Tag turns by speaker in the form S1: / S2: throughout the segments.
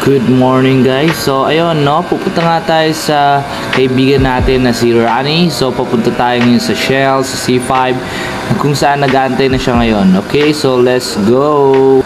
S1: Good morning guys. So ayun no, pupunta nga tayo sa kaibigan natin na si Rani. So papunta tayo ngayon sa Shell, sa C5 kung saan nag-aantay na siya ngayon. Okay, so let's go.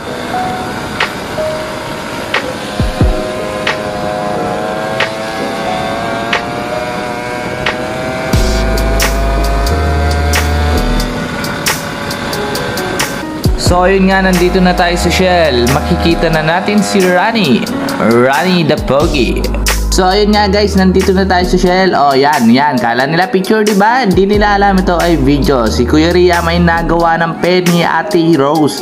S1: Ayun nga, nandito na tayo sa Shell. Makikita na natin si Rani. Rani the Pogi. So ayun nga guys, nandito na tayo sa Shell. Oh, yan, yan. Kala nila picture, di ba? Hindi nila alam ito ay video. Si Kuya Ria may nagawa ng pen ni Ate Rose.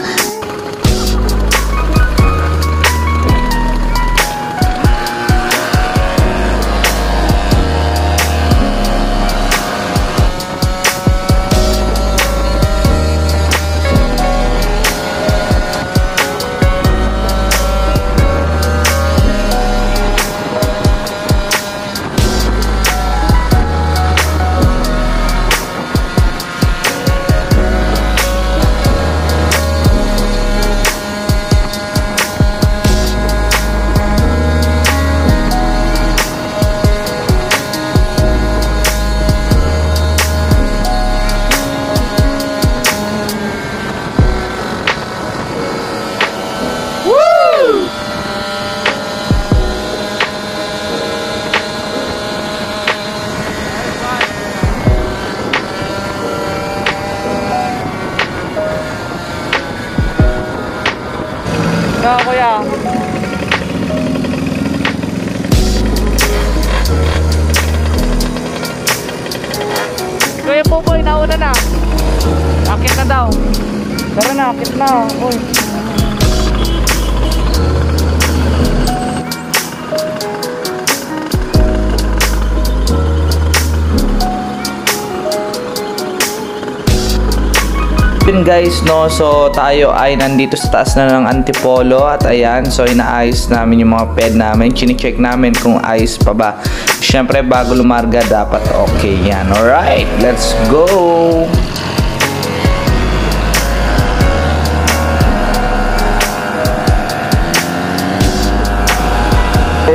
S1: Yun guys, no, so tayo ay nandito sa taas na ng Antipolo at ayan, so inaayos namin yung mga ped namin, chine-check namin kung ayos pa ba. Siyempre, bago lumarga, dapat okay yan. Alright, let's go!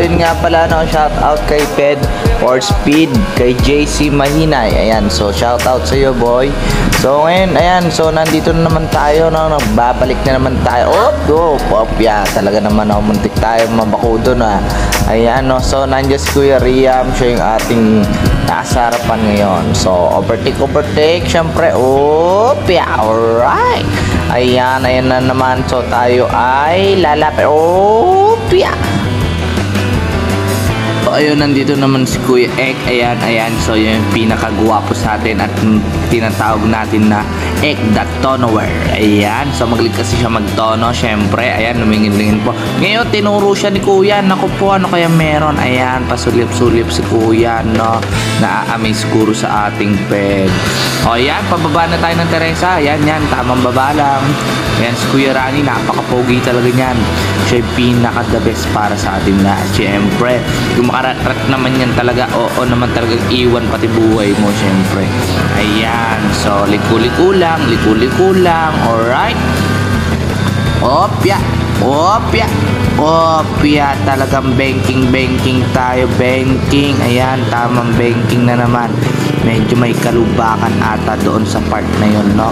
S1: Ayun nga pala no, shout out kay Ped for Speed, kay JC Mahinay. Ayan, so shout out sa iyo, boy. So ngayon, ayan, so nandito na naman tayo, no, nagbabalik na naman tayo. Oh, oh, pop, yeah, talaga naman, no, muntik tayo mabako doon, ah. Ayan, no, so nandiyan si Kuya Riam, siya yung ating nasa ngayon. So, overtake, overtake, syempre, oh, yeah, alright. Ayan, ayan na naman, so tayo ay lalapit, oh, yeah. So, ayun, nandito naman si Kuya Ek. Ayan, ayan. So, yun yung pinakagwapo sa atin at tinatawag natin na Ek the Tonower. Ayan. So, maglig kasi siya magtono. Siyempre, ayan, lumingin-lingin po. Ngayon, tinuro siya ni Kuya. Naku po, ano kaya meron? Ayan, pasulip-sulip si Kuya, no? Na-amaze siguro sa ating ped. O, ayan, pababa na tayo ng Teresa. Ayan, yan, tamang baba lang. Ayan, si Kuya Rani, napaka-pogi talaga niyan. Siya yung pinaka-the best para sa atin na. Siyempre, yung makarat naman yan talaga, oo naman talaga iwan pati buhay mo, siyempre. Ayan, so liku-liku lang, liku-liku lang, alright? Opya, opya, opya, talagang banking-banking tayo, banking. Ayan, tamang banking na naman. Medyo may kalubakan ata doon sa part na yun, no?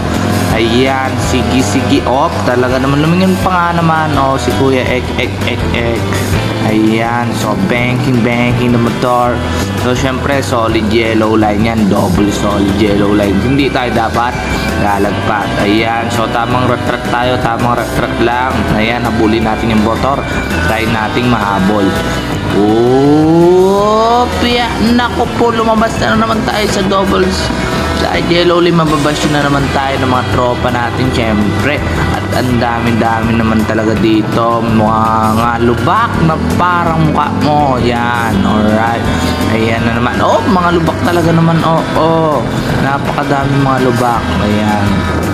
S1: Ayan, sige, sige, op, talaga naman lumingin pa nga naman, oh, si Kuya Ek, Ek, Ek, Ek. Ayan, so banking, banking na motor. So, syempre, solid yellow line yan. Double solid yellow line. Hindi tayo dapat lalagpat. Ayan, so tamang retret tayo. Tamang retret lang. Ayan, habulin natin yung motor. Try nating mahabol. Oh, piya. Naku po, lumabas na naman tayo sa doubles. Sa yellow line, mababasyo na naman tayo ng mga tropa natin, syempre. Ang dami-dami naman talaga dito. Mga lubak na parang mukha mo. Yan, alright. Ayan na naman. Oh, mga lubak talaga naman. Oh, oh. Napakadami mga lubak. Ayan.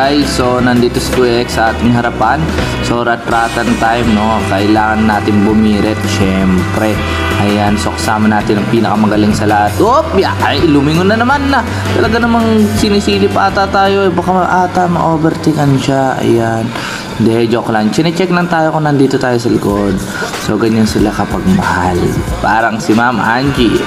S1: Guys, so nandito si Kuya X sa ating harapan. So rat-ratan time no, kailangan natin bumirit syempre. Ayan, so kasama natin ang pinakamagaling sa lahat. Oop, yeah, ay lumingon na naman na. Talaga namang sinisili pa ata tayo. Eh. Baka ata ma-overtaken siya. Ayan. Hindi, joke lang. Chine-check lang tayo kung nandito tayo sa likod. So ganyan sila kapag mahal. Parang si Ma'am Angie.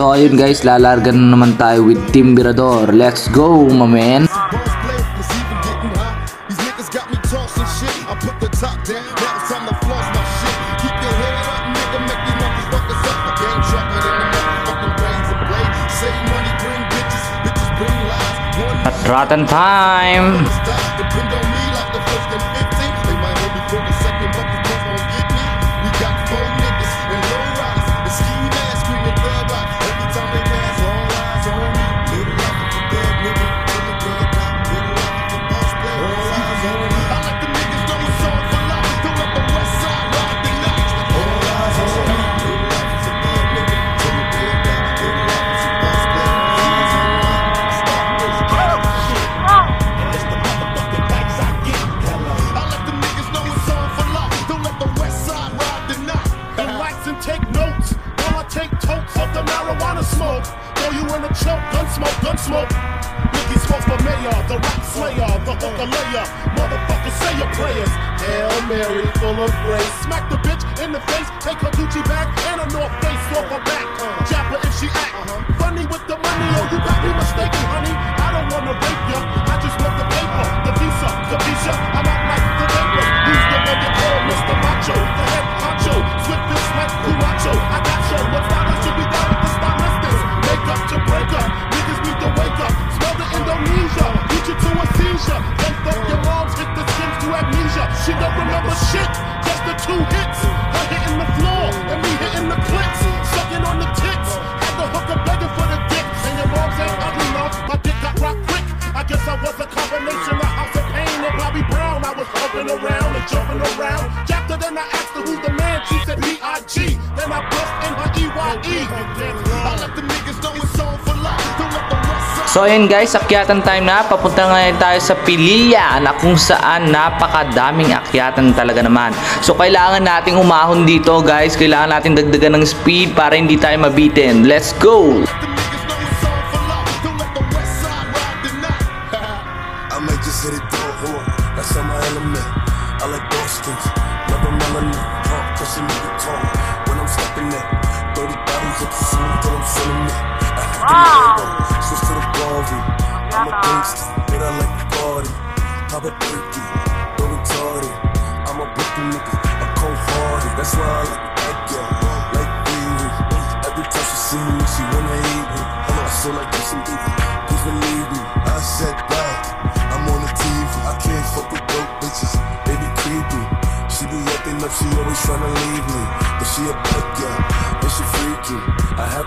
S1: So ayun guys, lalargan na naman tayo with Team Birador. Let's go, my man. Rotten time! So ayun guys, akyatan time na. Papunta ngayon tayo sa Pilia na kung saan napakadaming akyatan talaga naman. So kailangan nating umahon dito guys. Kailangan nating dagdagan ng speed para hindi tayo mabitin. Let's go!
S2: Wow! Pop a turkey, no retarded. I'm a broken nigga, a cold hearted. That's why I like that girl, like baby. Every time she see me, she wanna hate me. I feel like Justin Bieber, please believe me. I said that, I'm on the TV. I can't fuck with broke bitches, be creepy. She be acting up, she always tryna leave me. But she a bad girl, and.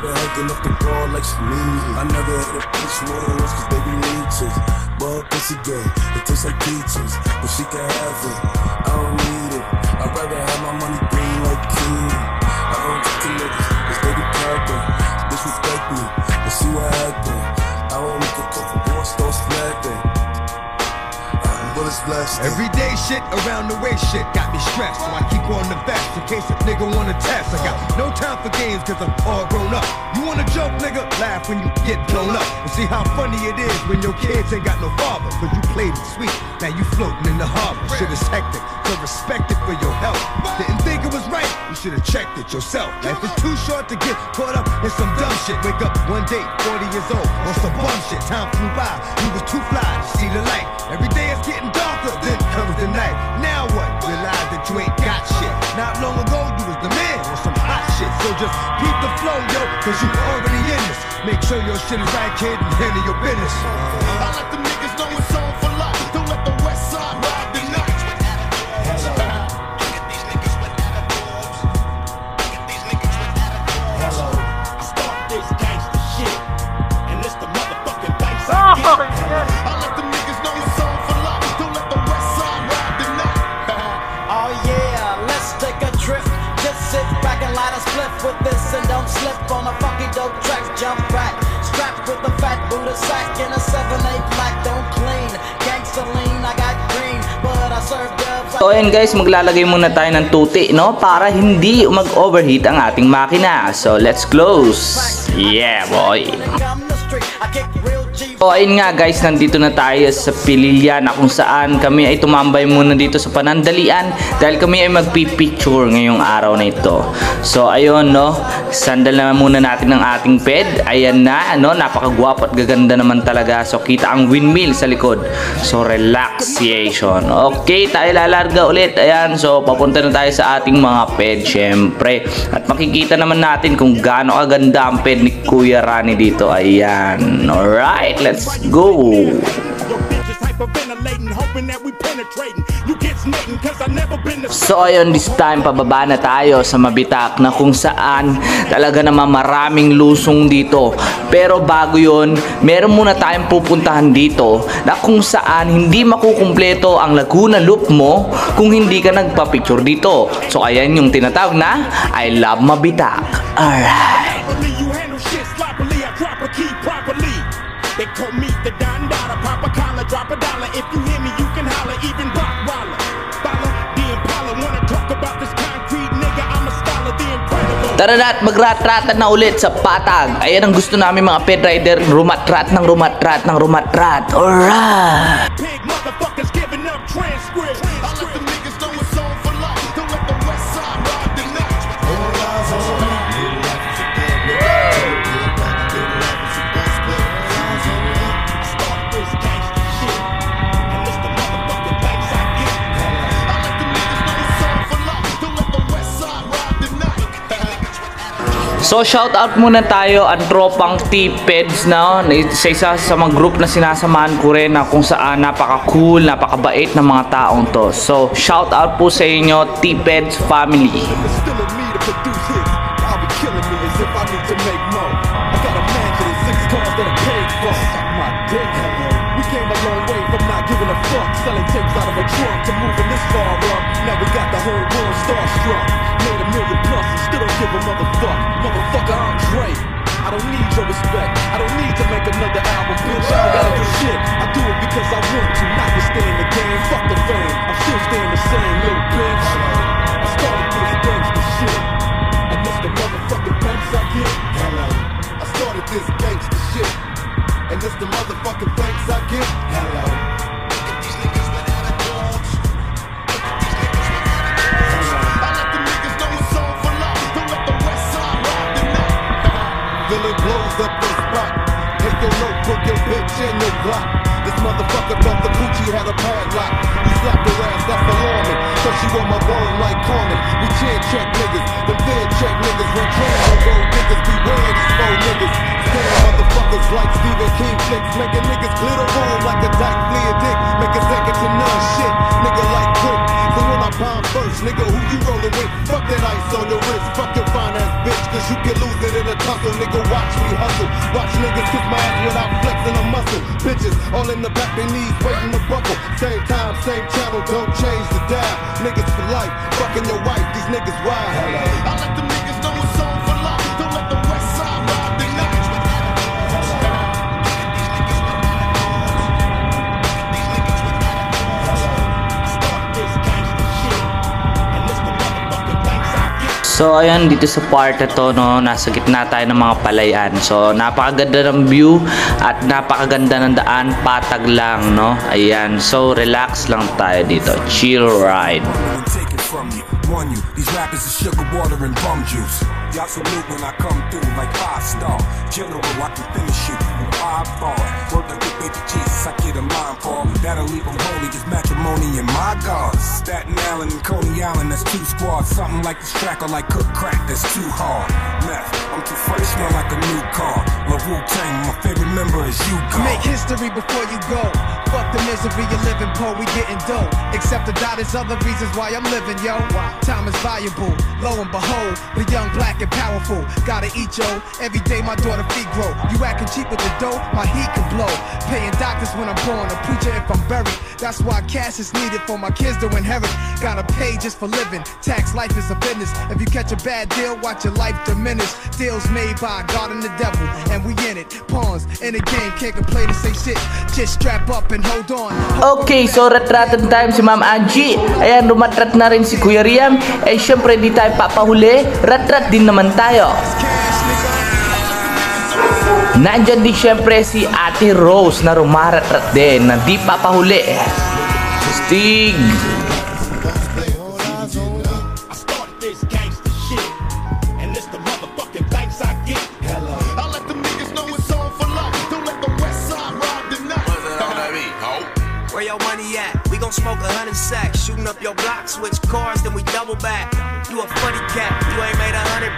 S2: I hugging up the ball like she need me. I never had a bitch more than once, cause they be leeches. But pussy gay, it tastes like peaches. But she can have it, I don't need it. I'd rather have my money green like King. I don't talk to niggas, cause they be capping. Disrespect me, but see what happened. I don't make a call for boss, don't smack that.
S3: Everyday shit around the way shit got me stressed. So I keep on the vest in case a nigga wanna test. I got no time for games cause I'm all grown up. You wanna joke, nigga? Laugh when you get blown up. And see how funny it is when your kids ain't got no father. Cause you played it sweet. Now you floating in the harbor. Shit is hectic. So respect it for your health. Didn't think it was right. You should have checked it yourself. Life is too short to get caught up in some dumb shit. Wake up one day, 40 years old, on some bum shit. Time flew by. You was too fly to see the light. Every day it's getting darker, then comes the night. Now what? Realize that you ain't got shit. Not long ago, you was the man on some hot shit. So just keep the flow, yo, cause you already in this. Make sure your shit is right, kid, and handle your business.
S2: I the don't
S4: slip on a funky dope track. Jump back, strapped with a fat Buddha sack in a 7-8 black. Don't clean, gangsta lean. I got green, but I serve dubs.
S1: So ayun guys, maglalagay muna tayo ng tuti, no? Para hindi mag-overheat ang ating makina. So let's close. Yeah, boy.
S4: I kick real G.
S1: So ayun nga guys, nandito na tayo sa Pililya kung saan kami ay tumambay muna dito sa panandalian dahil kami ay magpipicture ngayong araw na ito. So ayun no, sandal na muna natin ng ating ped. Ayan na, no, napakagwapo at gaganda naman talaga. So kita ang windmill sa likod. So relaxation. Okay, tayo lalarga ulit. Ayan, so papunta na tayo sa ating mga ped syempre. At makikita naman natin kung gaano kaganda ang ped ni Kuya Rani dito. Ayan. Alright, let's go.
S5: Been the
S1: So ayun, this time pababa na tayo sa Mabitak na kung saan talaga naman maraming lusong dito. Pero bago yon, meron muna tayong pupuntahan dito na kung saan hindi makukumpleto ang Laguna Loop mo kung hindi ka nagpa-picture dito. So ayan yung tinatawag na I Love Mabitak. Alright.
S5: They call me the Don Dada. Pop a collar, drop a dollar. If you hear me, you can holler. Even Rock Waller. Follow the Impala. Wanna talk about this concrete nigga? I'm a scholar, the incredible.
S1: Tara na at magrat-ratan na ulit sa patag. Ayan ang gusto namin mga ped rider. Rumatrat ng rumatrat ng rumatrat. Alright. So shout out muna tayo ang tropang T-Peds na oh. isa sa mga group na sinasamahan ko rin na kung saan napaka-cool, napakabait ng mga taong to. So shout out po sa inyo T-Peds family.
S5: I'll be killing me as if I need to make more. I got a cars that I paid for. Suck my dick. We came a long way from not giving a fuck. Selling tapes out of a trunk to moving this far up. Now we got the whole world starstruck. Made a million plus and still don't give a motherfuck. Motherfucker, I'm Dre. I don't need your respect. I don't need to make another album, bitch. I don't gotta do shit. I do it because I want to, not to stay in the game. Fuck the fame. I'm still staying the same, little bitch. I started this gangsta shit. And the motherfucking thanks I get. Started this gangsta shit. And it's the motherfucking thanks I get. Hello. The the the blows up the spot. Take your notebook, your bitch, and your Glock. Motherfucker thought the Gucci had a padlock. We slapped her ass, that's alarming. So she want my word like Carmen. We chin check niggas, them thin check niggas. We When trail road niggas, beware these four niggas. Scare motherfuckers like Stephen King flicks. Making niggas glitter roll like a dyke a dick. Make a second to none shit. Nigga like quick. So when I bomb first, nigga, who you rolling with? Fuck that ice on your wrist. Fuck your fine ass bitch, cause you can lose it in a tussle. Nigga, watch me hustle. Watch niggas kiss my ass without flexing a muscle. Bitches all in the back, they knees waiting to buckle. Same time, same channel, don't change the dial. Niggas for life, fucking your wife, these niggas wild. I niggas
S1: So ayan dito sa part na to no, nasa gitna tayo ng mga palayan. So napakaganda ng view at napakaganda ng daan, patag lang no. Ayan, so relax lang tayo dito. Chill ride.
S5: Y'all salute when I come through like five star. General, I can finish you five to the Jesus, I get a line for. That'll leave them holy as matrimony and my God. Staten Island and Coney Island, that's two squads. Something like this track or like cook crack, that's too hard. Meth, I'm too fresh, smell like a new car. La Wu Tang, my favorite member is you, God.
S6: Make history before you go. Fuck the misery you living, poor, we getting dope. Except the dot is other reasons why I'm living, yo. Time is valuable. Lo and behold, the young, black, and powerful. Gotta eat, yo. Every day my daughter feet grow. You acting cheap with the dough, my heat can blow. Paying doctors when I'm born, a preacher if I'm buried. That's why cash is needed for my kids to inherit. Gotta pay
S3: just for living. Tax life is a business. If you catch a bad deal, watch your life diminish. Deals made by God and the devil, and we in it. Pawns in the game, can't complain and say shit. Just strap up and hold on.
S1: Okay, so retratan time si Ma'am Angie. Ayan, rumatrat na rin si Kuya Riam. Eh, syempre, di tayo papahuli. Ratrat din naman tayo. Nandyan din syempre si Ate Rose na rumaratrat din na di papahuli. Stig!
S7: Smoke a hundred sacks, shooting up your block, switch cars, then we double back. You a funny cat, you ain't made a hundred.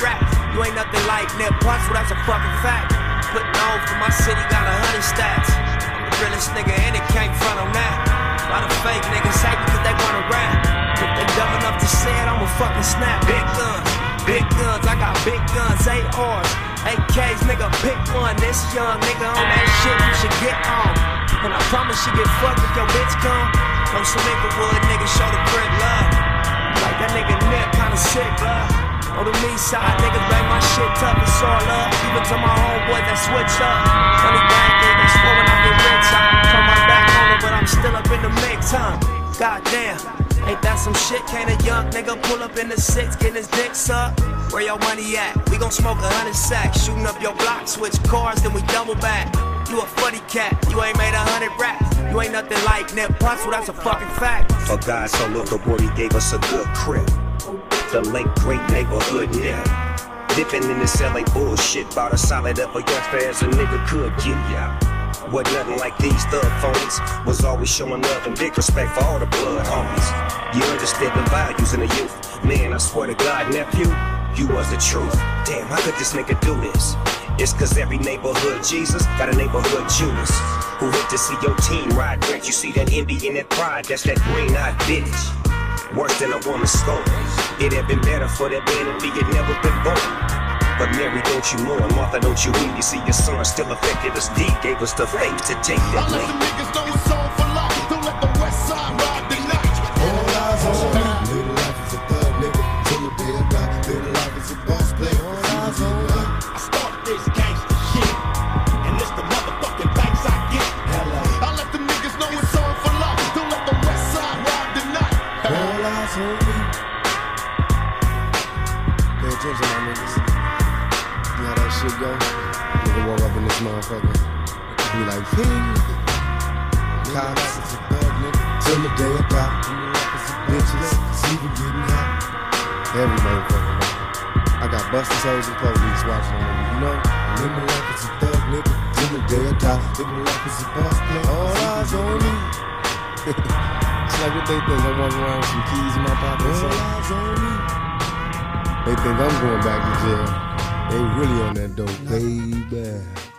S7: You ain't nothing like Nip Punch, well that's a fucking fact. Putting on for my city, got a hundred stats. I'm the realest nigga and it can't front on that. A lot of fake niggas hate cause they wanna rap. If they dumb enough to say it, I'ma fucking snap. Big guns, big guns, I got big guns, ARs, AKs, nigga, pick one. This young nigga on that shit, you should get on. And I promise you get fucked if your bitch come. From some Inglewood, nigga, show the crib love. Like that nigga Nip, kinda sick, love. On the me side, niggas bang my shit tough, it's all love. Even to my homeboys that switch up. Money is, they swear when I get rich, I turn my back on it, but I'm still up in the mix, huh? Goddamn. Ain't that some shit? Can't a young nigga pull up in the six, getting his dick sucked? Where your money at? We gon' smoke a hundred sacks, shooting up your block, switch cars, then we double back. You a funny cat, you ain't made a hundred racks. You ain't nothing like Nip well that's a fucking fact.
S8: For God so loved the world, he gave us a good crib. The late great neighborhood nigga. Dipping in this LA bullshit, bought a solid up a youngster as a nigga could get ya. What nothing like these thug phonies was always showing love and big respect for all the blood homies. You understand the values in the youth. Man, I swear to God, nephew, you was the truth. Damn, how could this nigga do this? It's cause every neighborhood Jesus got a neighborhood Judas. Who hate to see your team ride great. You see that envy and that pride, that's that green eyed bitch. Worse than a woman's scorn. It had been better for that man if he had never been born. But Mary, don't you mourn, Martha, don't you weep. You see your son still affected us deep, gave us the faith to take that leap.
S9: Motherfucker. Be like, ping. Cops. Till the day I die. Bitches. See we getting hot. Every motherfucker. I got busted souls and police watching me, you know? Live my life as a thug nigga. Till the day I die. Live my life as a boss player. All eyes on me. It's like what they think. I'm walking around with some keys in my pocket. or something. They think I'm going back to jail. They really on that dope, baby.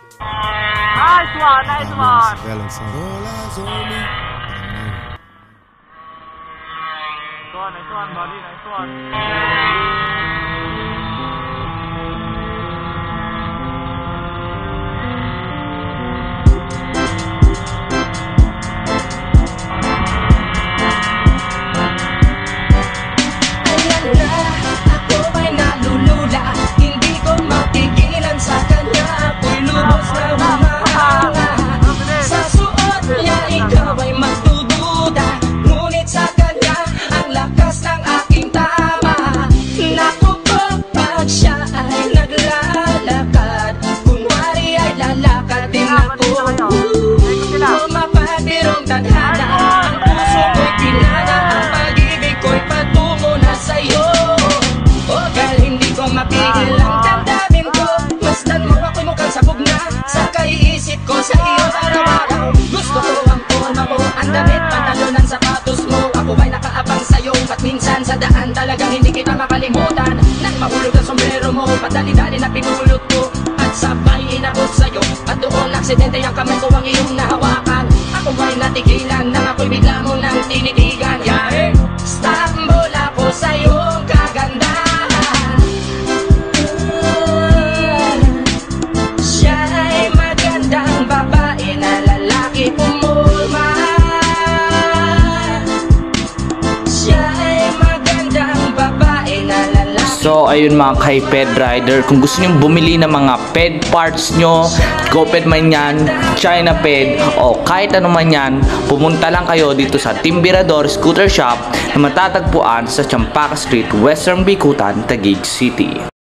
S10: Nice one, nice one.
S9: All on me.
S10: Nice one, nice one, buddy, nice one.
S11: Dakilan na ako bigla mo nang
S1: tinitin Ayun mga kay Ped Rider, kung gusto niyo bumili ng mga ped parts nyo, GoPed man yan, China Ped, o kahit ano man yan, pumunta lang kayo dito sa Timbirador Scooter Shop na matatagpuan sa Champaka Street, Western Bikutan, Taguig City.